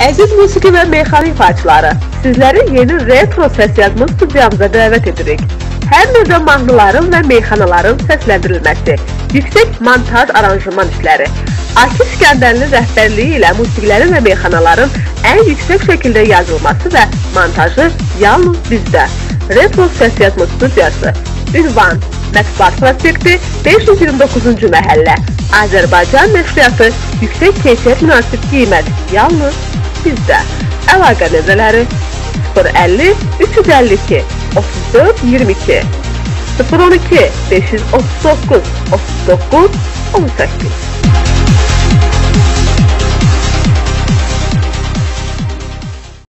Əziz musiqi və mexanik parçaları, sizləri yeni retro səs yazma studiyamıza dəvət edirik. Hər növdə mahnıların və meyxanaların səsləndirilməsi, yüksək montaj aranjman işləri, Akif İskəndərlinin rəhbərliyi ilə musiqilərin və meyxanaların ən yüksək şəkildə yazılması və montajı yalnız bizdə. Retro səs yazma studiyası, ünvan, Mətbuat prospekti 529-cu məhəllə, Azərbaycan nəşriyyatı, yüksək keyfiyyət münasib qiymət, yalnız bizdə. Əlaqə nömrələri 050 352 34 22 012 539 39 18